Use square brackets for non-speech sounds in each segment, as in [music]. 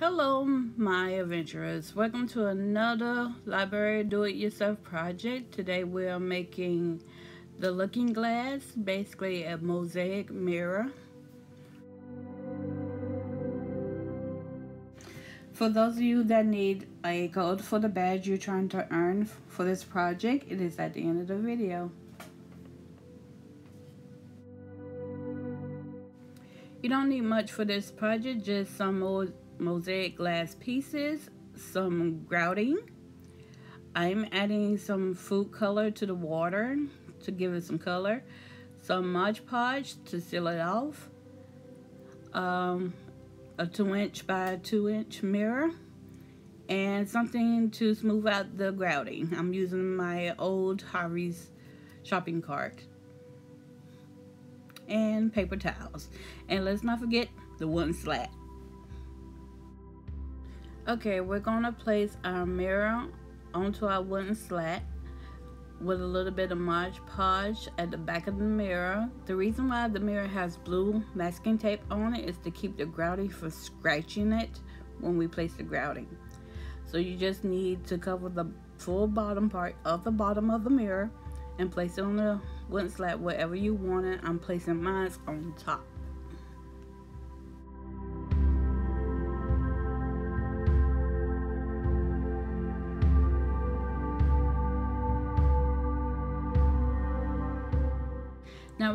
Hello, my adventurers. Welcome to another library do-it-yourself project. Today we are making the looking glass, basically a mosaic mirror. For those of you that need a code for the badge you're trying to earn for this project, it is at the end of the video. You don't need much for this project, just some old mosaic glass pieces, some grouting. I'm adding some food color to the water to give it some color. Some Mod Podge to seal it off. Um, a 2 inch by 2 inch mirror. And something to smooth out the grouting. I'm using my old Harry's shopping cart. And paper towels. And let's not forget the wooden slat. Okay, we're gonna place our mirror onto our wooden slat with a little bit of Mod Podge at the back of the mirror. The reason why the mirror has blue masking tape on it is to keep the grouting from scratching it when we place the grouting. So you just need to cover the full bottom part of the bottom of the mirror and place it on the wooden slat wherever you want it. I'm placing mine on top.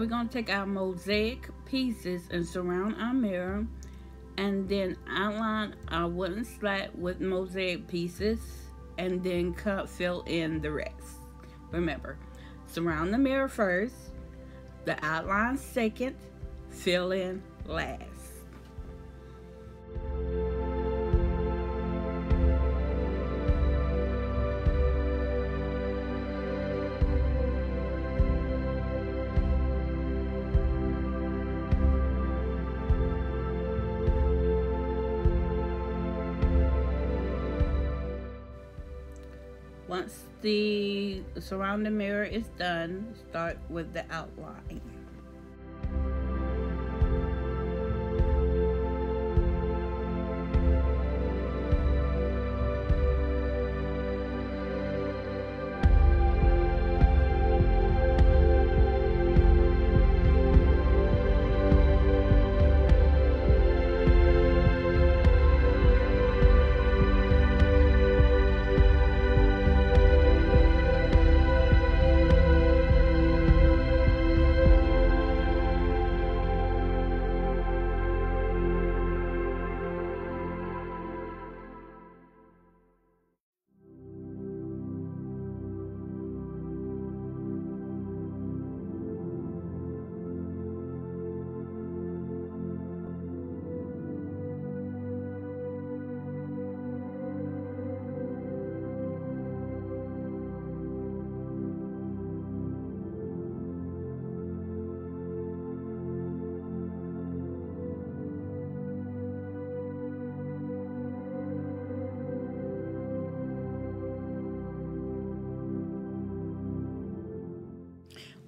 We're going to take our mosaic pieces and surround our mirror and then outline our wooden slat with mosaic pieces and then cut fill in the rest. Remember, surround the mirror first, the outline second, fill in last. Once the surrounding mirror is done, start with the outline.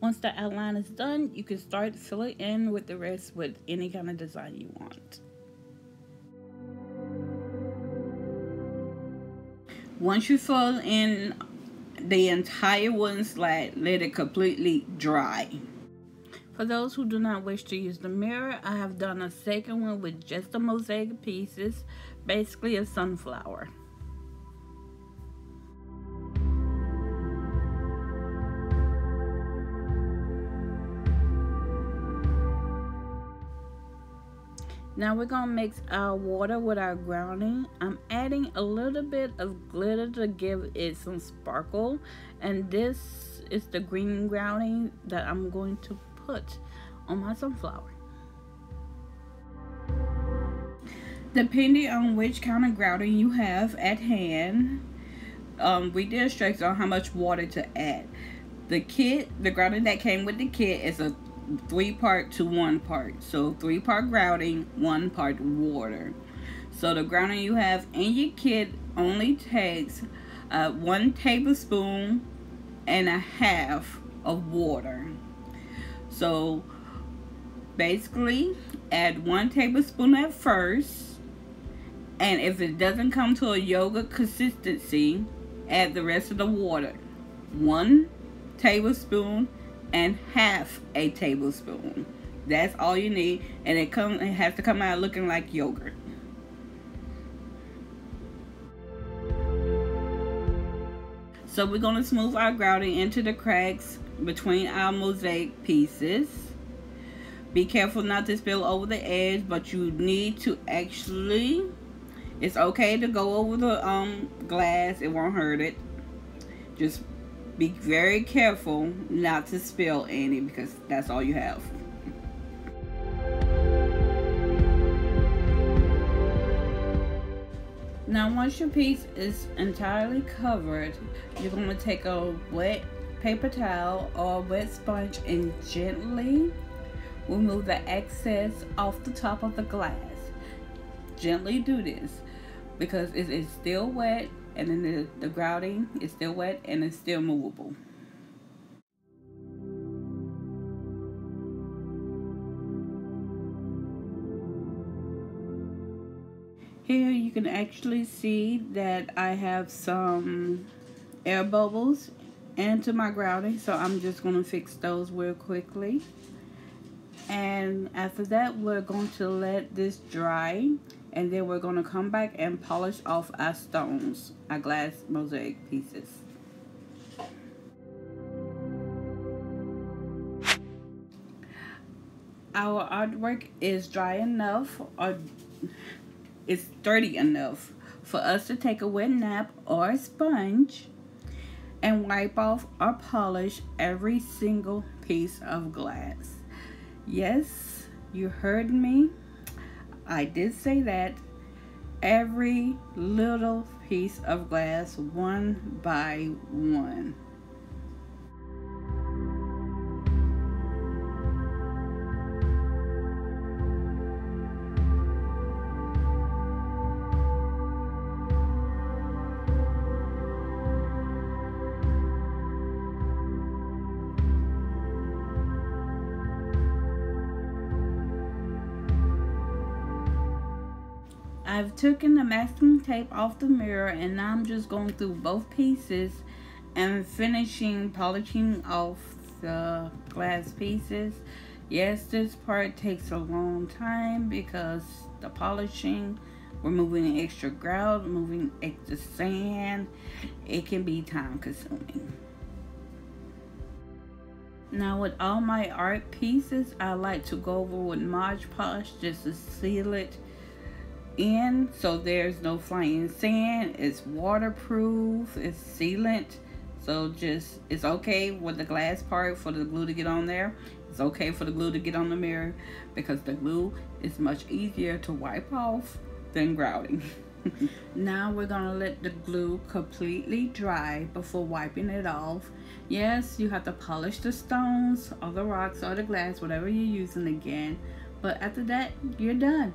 Once the outline is done, you can start filling in with the rest with any kind of design you want. Once you fill in the entire wooden slat, let it completely dry. For those who do not wish to use the mirror, I have done a second one with just the mosaic pieces, basically a sunflower. Now we're going to mix our water with our grounding. I'm adding a little bit of glitter to give it some sparkle. And this is the green grounding that I'm going to put on my sunflower. Depending on which kind of grounding you have at hand, um, we did instructions on how much water to add. The kit, the grounding that came with the kit is a three part to one part. So three part grouting, one part water. So the grouting you have in your kit only takes uh, one tablespoon and a half of water. So basically add one tablespoon at first And if it doesn't come to a yoga consistency, add the rest of the water. One tablespoon and half a tablespoon. That's all you need. And it come it has to come out looking like yogurt. So we're going to smooth our grouting into the cracks between our mosaic pieces. Be careful not to spill over the edge, but you need to actually, it's okay to go over the um glass. It won't hurt it. Just be very careful not to spill any because that's all you have. Now once your piece is entirely covered, you're going to take a wet paper towel or wet sponge and gently remove the excess off the top of the glass. Gently do this because it is still wet and then the, the grouting is still wet and it's still movable. Here you can actually see that I have some air bubbles into my grouting so I'm just going to fix those real quickly and after that we're going to let this dry and then we're going to come back and polish off our stones our glass mosaic pieces our artwork is dry enough or it's dirty enough for us to take a wet nap or a sponge and wipe off or polish every single piece of glass. Yes, you heard me. I did say that. Every little piece of glass one by one. I've taken the masking tape off the mirror and now I'm just going through both pieces and finishing polishing off the glass pieces. Yes, this part takes a long time because the polishing, removing extra grout, removing extra sand, it can be time consuming. Now with all my art pieces, I like to go over with Mod Podge just to seal it in so there's no flying sand it's waterproof it's sealant. So just it's okay with the glass part for the glue to get on there. It's okay for the glue to get on the mirror because the glue is much easier to wipe off than grouting. [laughs] Now we're gonna let the glue completely dry before wiping it off. Yes you have to polish the stones or the rocks or the glass whatever you're using again but after that you're done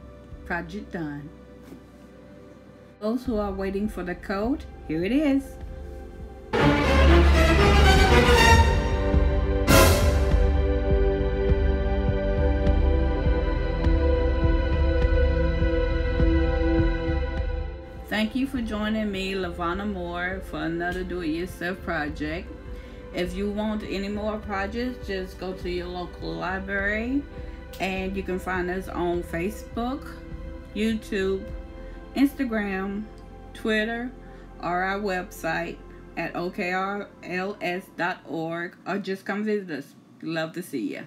project done. Those who are waiting for the code, here it is. Thank you for joining me, Lavonna Moore, for another do-it-yourself project. If you want any more projects, just go to your local library and you can find us on Facebook, YouTube, Instagram, Twitter, or our website at okrls.org or just come visit us. Love to see you.